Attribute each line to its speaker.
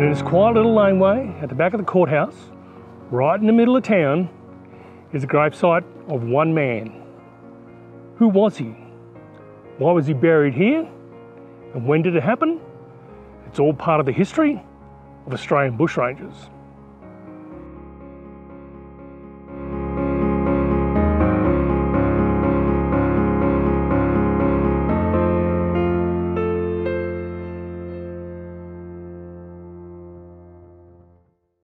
Speaker 1: And in this quiet little laneway at the back of the courthouse, right in the middle of town, is the gravesite of one man. Who was he? Why was he buried here? And when did it happen? It's all part of the history of Australian bushrangers.